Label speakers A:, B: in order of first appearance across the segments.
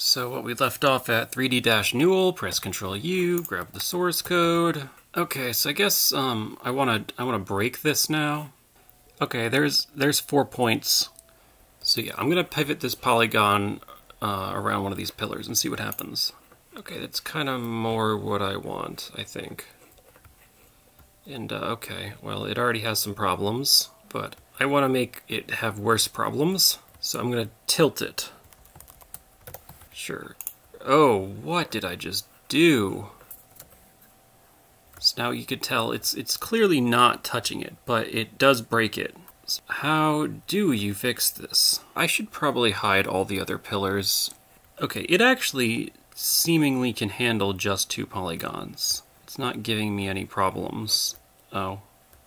A: So what we left off at 3D-Newell, press Control U, grab the source code. Okay, so I guess um, I want to I want to break this now. Okay, there's there's four points. So yeah, I'm gonna pivot this polygon uh, around one of these pillars and see what happens. Okay, that's kind of more what I want, I think. And uh, okay, well, it already has some problems, but I want to make it have worse problems, so I'm gonna tilt it. Sure. Oh, what did I just do? So now you could tell it's it's clearly not touching it, but it does break it. So how do you fix this? I should probably hide all the other pillars. Okay, it actually seemingly can handle just two polygons. It's not giving me any problems. Oh,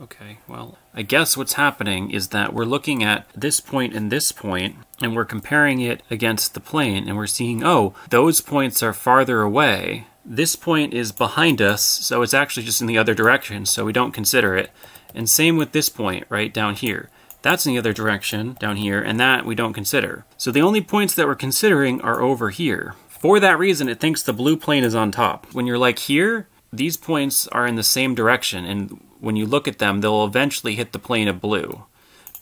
A: Okay, well, I guess what's happening is that we're looking at this point and this point, and we're comparing it against the plane, and we're seeing, oh, those points are farther away. This point is behind us, so it's actually just in the other direction, so we don't consider it. And same with this point right down here. That's in the other direction down here, and that we don't consider. So the only points that we're considering are over here. For that reason, it thinks the blue plane is on top. When you're like here, these points are in the same direction, and when you look at them, they'll eventually hit the plane of blue.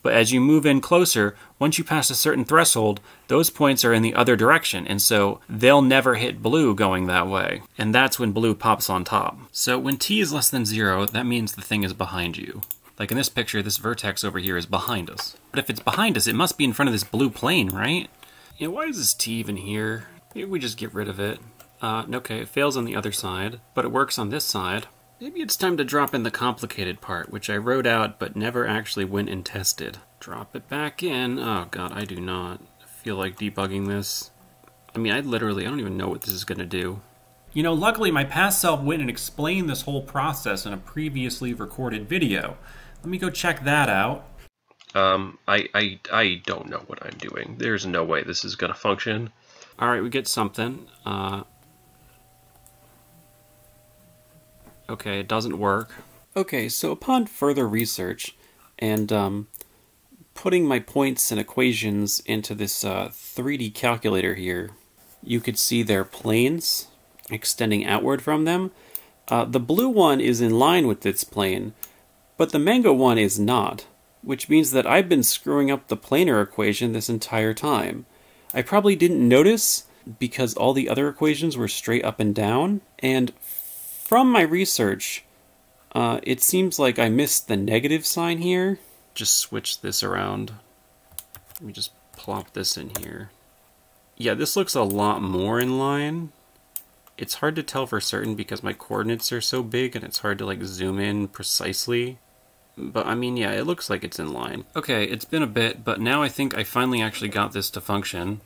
A: But as you move in closer, once you pass a certain threshold, those points are in the other direction, and so they'll never hit blue going that way. And that's when blue pops on top. So when t is less than zero, that means the thing is behind you. Like in this picture, this vertex over here is behind us. But if it's behind us, it must be in front of this blue plane, right? Yeah, why is this t even here? Maybe we just get rid of it. Uh, okay, it fails on the other side, but it works on this side. Maybe it's time to drop in the complicated part, which I wrote out but never actually went and tested. Drop it back in. Oh god, I do not feel like debugging this. I mean, I literally, I don't even know what this is going to do.
B: You know, luckily my past self went and explained this whole process in a previously recorded video. Let me go check that out.
A: Um, I, I, I don't know what I'm doing. There's no way this is going to function. Alright, we get something. Uh, Okay, it doesn't work. Okay, so upon further research and um, putting my points and equations into this uh, 3D calculator here, you could see their planes extending outward from them. Uh, the blue one is in line with its plane, but the mango one is not, which means that I've been screwing up the planar equation this entire time. I probably didn't notice because all the other equations were straight up and down, and from my research, uh, it seems like I missed the negative sign here. Just switch this around. Let me just plop this in here. Yeah, this looks a lot more in line. It's hard to tell for certain because my coordinates are so big and it's hard to like zoom in precisely. But I mean, yeah, it looks like it's in line. Okay, it's been a bit, but now I think I finally actually got this to function.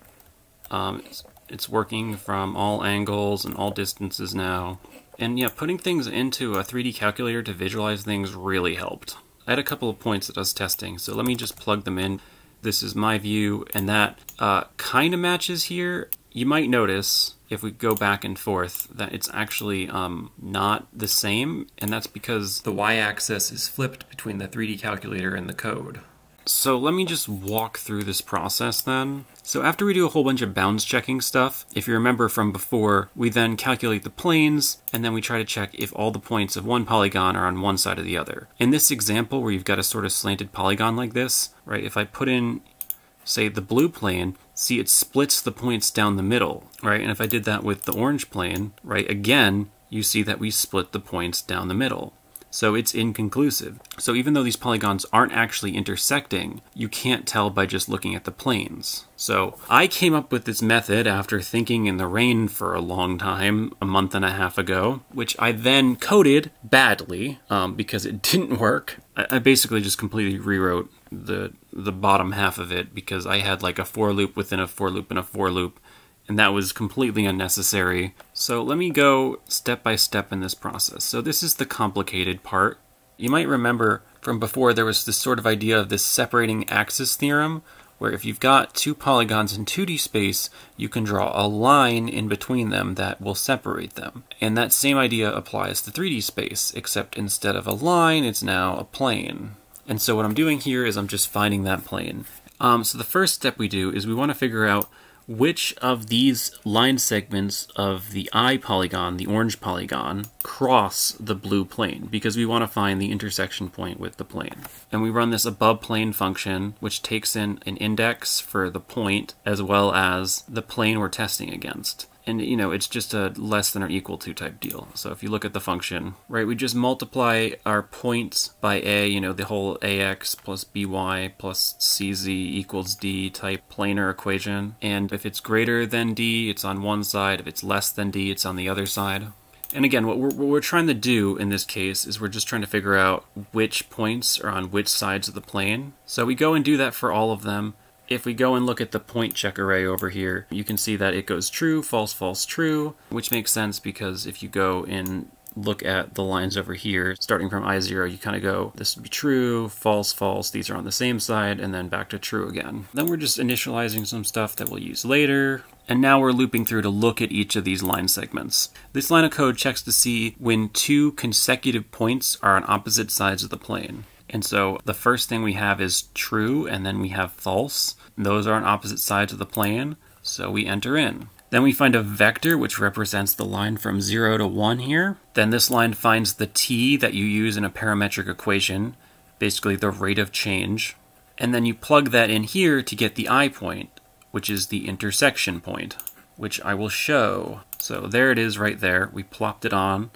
A: Um, it's, it's working from all angles and all distances now. And yeah, putting things into a 3D calculator to visualize things really helped. I had a couple of points that I was testing, so let me just plug them in. This is my view, and that uh, kind of matches here. You might notice, if we go back and forth, that it's actually um, not the same, and that's because the y-axis is flipped between the 3D calculator and the code. So let me just walk through this process then. So after we do a whole bunch of bounds checking stuff, if you remember from before, we then calculate the planes, and then we try to check if all the points of one polygon are on one side or the other. In this example where you've got a sort of slanted polygon like this, right, if I put in, say, the blue plane, see it splits the points down the middle, right? And if I did that with the orange plane, right, again, you see that we split the points down the middle so it's inconclusive. So even though these polygons aren't actually intersecting, you can't tell by just looking at the planes. So I came up with this method after thinking in the rain for a long time, a month and a half ago, which I then coded badly um, because it didn't work. I, I basically just completely rewrote the the bottom half of it because I had like a for loop within a for loop and a for loop and that was completely unnecessary. So let me go step by step in this process. So this is the complicated part. You might remember from before there was this sort of idea of this separating axis theorem, where if you've got two polygons in 2D space, you can draw a line in between them that will separate them. And that same idea applies to 3D space, except instead of a line, it's now a plane. And so what I'm doing here is I'm just finding that plane. Um, so the first step we do is we want to figure out which of these line segments of the I polygon, the orange polygon, cross the blue plane because we want to find the intersection point with the plane. And we run this above plane function, which takes in an index for the point as well as the plane we're testing against and you know it's just a less than or equal to type deal so if you look at the function right we just multiply our points by a you know the whole ax plus by plus cz equals d type planar equation and if it's greater than d it's on one side if it's less than d it's on the other side and again, what we're, what we're, trying to do in this case is we're just trying to figure out which points are on which sides of the plane. So we go and do that for all of them. If we go and look at the point check array over here, you can see that it goes true, false, false, true, which makes sense because if you go and look at the lines over here, starting from I0, you kind of go, this would be true, false, false, these are on the same side, and then back to true again. Then we're just initializing some stuff that we'll use later, and now we're looping through to look at each of these line segments. This line of code checks to see when two consecutive points are on opposite sides of the plane. And so the first thing we have is true, and then we have false. Those are on opposite sides of the plane, so we enter in. Then we find a vector which represents the line from 0 to 1 here. Then this line finds the t that you use in a parametric equation, basically the rate of change. And then you plug that in here to get the i point, which is the intersection point, which I will show. So there it is right there. We plopped it on,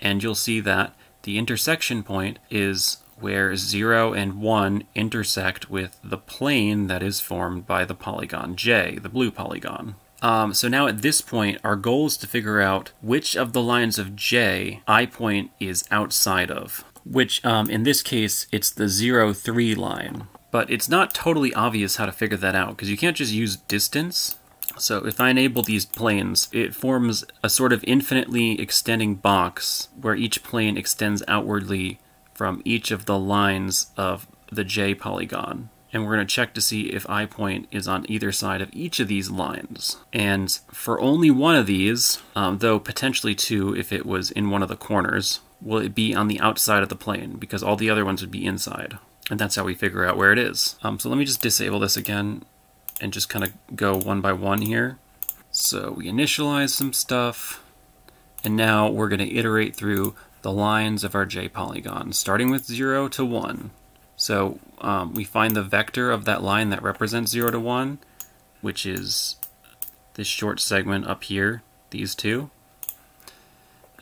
A: and you'll see that the intersection point is where 0 and 1 intersect with the plane that is formed by the polygon J, the blue polygon. Um, so now at this point, our goal is to figure out which of the lines of J I point is outside of, which um, in this case, it's the 0, 3 line. But it's not totally obvious how to figure that out, because you can't just use distance. So if I enable these planes, it forms a sort of infinitely extending box where each plane extends outwardly from each of the lines of the J polygon. And we're going to check to see if I point is on either side of each of these lines. And for only one of these, um, though potentially two if it was in one of the corners, will it be on the outside of the plane because all the other ones would be inside. And that's how we figure out where it is. Um, so let me just disable this again and just kind of go one by one here. So we initialize some stuff, and now we're going to iterate through the lines of our J polygon, starting with 0 to 1. So um, we find the vector of that line that represents 0 to 1, which is this short segment up here, these two.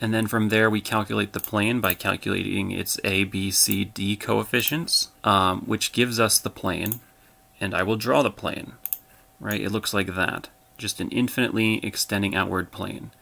A: And then from there we calculate the plane by calculating its A, B, C, D coefficients, um, which gives us the plane. And I will draw the plane, right? It looks like that, just an infinitely extending outward plane.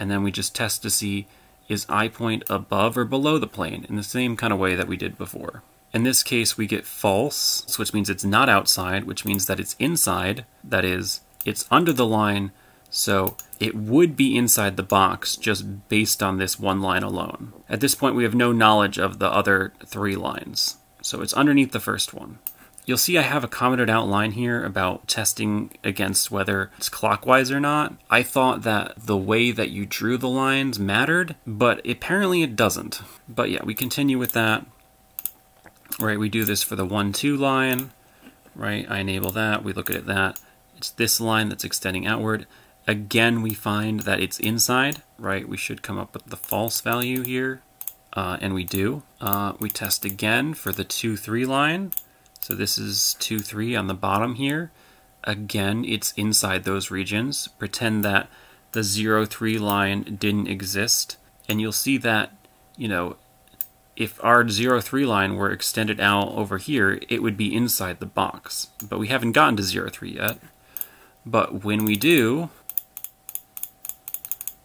A: And then we just test to see is I point above or below the plane in the same kind of way that we did before. In this case, we get false, which means it's not outside, which means that it's inside. That is, it's under the line, so it would be inside the box just based on this one line alone. At this point, we have no knowledge of the other three lines, so it's underneath the first one. You'll see I have a commented outline here about testing against whether it's clockwise or not. I thought that the way that you drew the lines mattered, but apparently it doesn't. But yeah, we continue with that. Right, we do this for the 1, 2 line. Right, I enable that, we look at that. It's this line that's extending outward. Again, we find that it's inside, right? We should come up with the false value here, uh, and we do. Uh, we test again for the 2, 3 line. So this is 2, 3 on the bottom here. Again, it's inside those regions. Pretend that the 0, 3 line didn't exist. And you'll see that, you know, if our 0, 3 line were extended out over here, it would be inside the box. But we haven't gotten to 0, 3 yet. But when we do,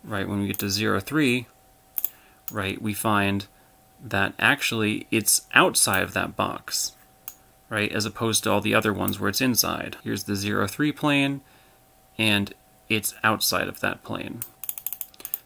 A: right, when we get to 0, 3, right, we find that actually it's outside of that box right, as opposed to all the other ones where it's inside. Here's the 0, 03 plane, and it's outside of that plane.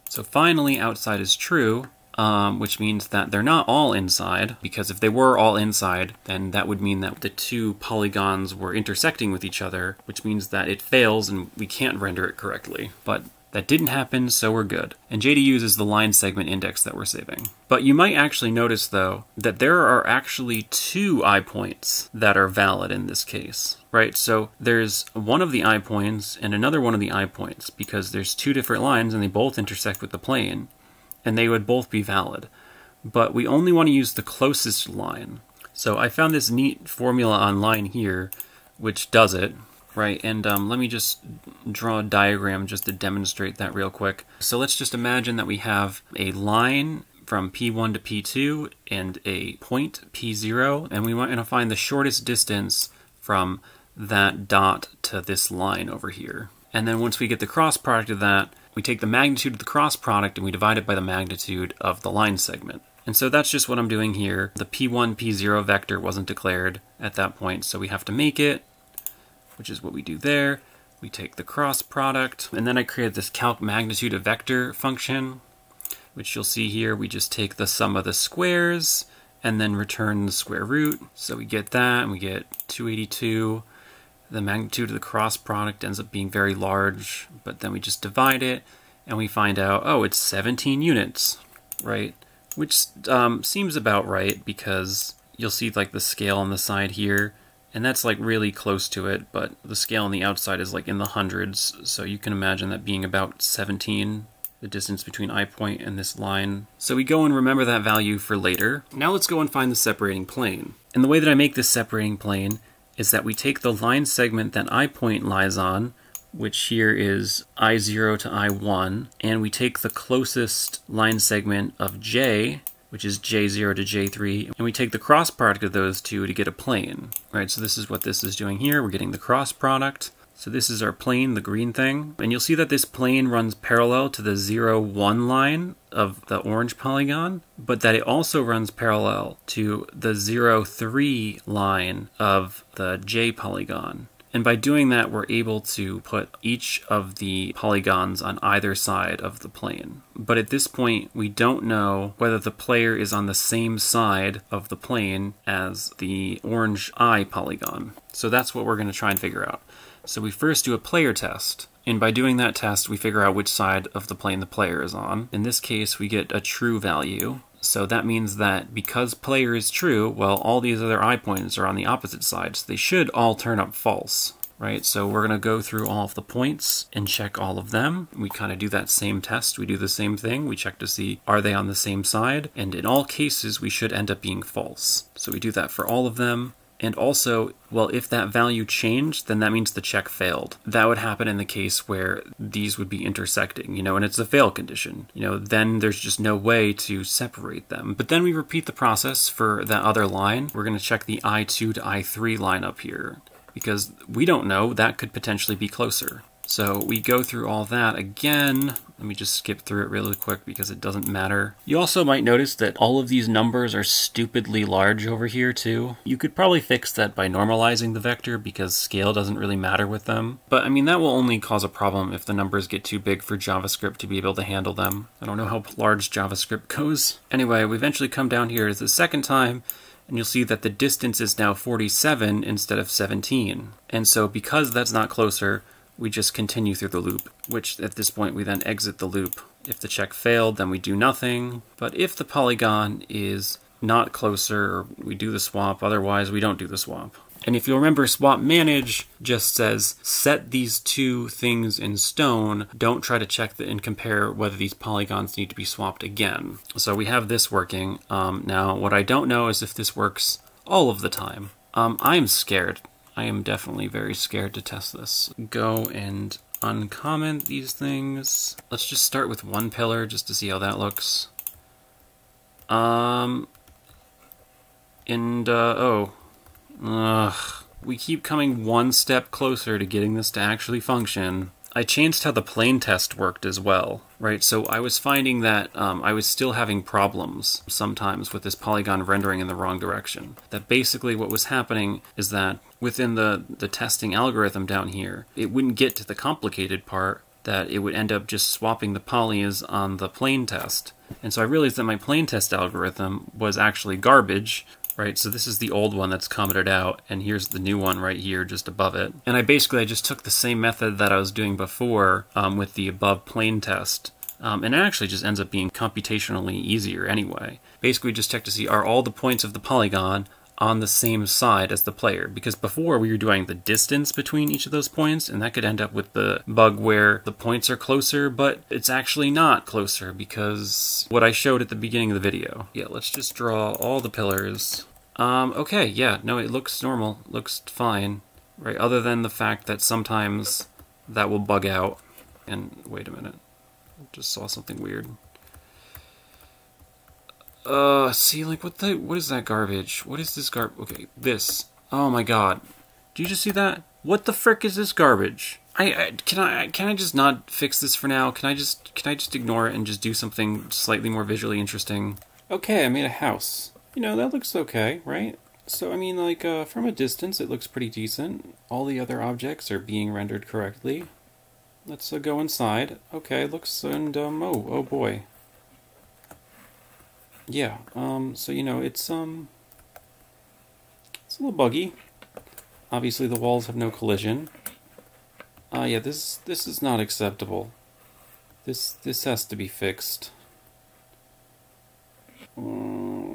A: So finally, outside is true, um, which means that they're not all inside, because if they were all inside, then that would mean that the two polygons were intersecting with each other, which means that it fails and we can't render it correctly. But That didn't happen, so we're good. And JDUs is the line segment index that we're saving. But you might actually notice, though, that there are actually two I points that are valid in this case, right? So there's one of the I points and another one of the I points because there's two different lines and they both intersect with the plane, and they would both be valid. But we only want to use the closest line. So I found this neat formula online here, which does it, right? And um, let me just draw a diagram just to demonstrate that real quick. So let's just imagine that we have a line from P1 to P2 and a point P0, and we want to find the shortest distance from that dot to this line over here. And then once we get the cross product of that, we take the magnitude of the cross product and we divide it by the magnitude of the line segment. And so that's just what I'm doing here. The P1, P0 vector wasn't declared at that point, so we have to make it which is what we do there. We take the cross product, and then I create this calc magnitude of vector function, which you'll see here. We just take the sum of the squares and then return the square root. So we get that, and we get 282. The magnitude of the cross product ends up being very large, but then we just divide it, and we find out, oh, it's 17 units, right? Which um, seems about right because you'll see like the scale on the side here and that's like really close to it, but the scale on the outside is like in the hundreds, so you can imagine that being about 17, the distance between I point and this line. So we go and remember that value for later. Now let's go and find the separating plane. And the way that I make this separating plane is that we take the line segment that I point lies on, which here is I0 to I1, and we take the closest line segment of J, which is J0 to J3, and we take the cross product of those two to get a plane. Right, so this is what this is doing here. We're getting the cross product. So this is our plane, the green thing. And you'll see that this plane runs parallel to the 0, 1 line of the orange polygon, but that it also runs parallel to the 0, 3 line of the J polygon. And by doing that, we're able to put each of the polygons on either side of the plane. But at this point, we don't know whether the player is on the same side of the plane as the orange I polygon. So that's what we're going to try and figure out. So we first do a player test. And by doing that test, we figure out which side of the plane the player is on. In this case, we get a true value. So that means that because player is true, well, all these other I points are on the opposite side, so they should all turn up false right? So we're going to go through all of the points and check all of them. We kind of do that same test. We do the same thing. We check to see are they on the same side? And in all cases, we should end up being false. So we do that for all of them. And also, well, if that value changed, then that means the check failed. That would happen in the case where these would be intersecting, you know, and it's a fail condition. You know, then there's just no way to separate them. But then we repeat the process for that other line. We're going to check the I2 to I3 line up here because we don't know, that could potentially be closer. So we go through all that again. Let me just skip through it really quick because it doesn't matter. You also might notice that all of these numbers are stupidly large over here too. You could probably fix that by normalizing the vector because scale doesn't really matter with them. But I mean, that will only cause a problem if the numbers get too big for JavaScript to be able to handle them. I don't know how large JavaScript goes. Anyway, we eventually come down here the second time and you'll see that the distance is now 47 instead of 17. And so because that's not closer, we just continue through the loop, which at this point we then exit the loop. If the check failed, then we do nothing. But if the polygon is not closer, we do the swap, otherwise we don't do the swap. And if you remember, swap manage just says set these two things in stone. Don't try to check the, and compare whether these polygons need to be swapped again. So we have this working. Um, now, what I don't know is if this works all of the time. Um, I am scared. I am definitely very scared to test this. Go and uncomment these things. Let's just start with one pillar just to see how that looks. Um, and, uh, oh, Ugh. We keep coming one step closer to getting this to actually function. I changed how the plane test worked as well, right? So I was finding that um, I was still having problems sometimes with this polygon rendering in the wrong direction. That basically what was happening is that within the, the testing algorithm down here, it wouldn't get to the complicated part that it would end up just swapping the polys on the plane test. And so I realized that my plane test algorithm was actually garbage right? So this is the old one that's commented out, and here's the new one right here just above it. And I basically I just took the same method that I was doing before um, with the above plane test, um, and it actually just ends up being computationally easier anyway. Basically, just check to see are all the points of the polygon on the same side as the player because before we were doing the distance between each of those points and that could end up with the bug where the points are closer but it's actually not closer because what I showed at the beginning of the video. Yeah, let's just draw all the pillars. Um, okay, yeah, no, it looks normal, looks fine, right, other than the fact that sometimes that will bug out. And wait a minute, just saw something weird. Uh, see, like, what the, what is that garbage? What is this gar- okay, this. Oh my god. Do you just see that? What the frick is this garbage? I, I, can I can I just not fix this for now? Can I just can I just ignore it and just do something slightly more visually interesting? Okay, I made a house. You know, that looks okay, right? So I mean like uh, from a distance it looks pretty decent. All the other objects are being rendered correctly. Let's uh, go inside. Okay, looks and um oh oh boy yeah, um, so you know, it's um, it's a little buggy. Obviously, the walls have no collision. Uh, yeah, this this is not acceptable. This this has to be fixed. Uh,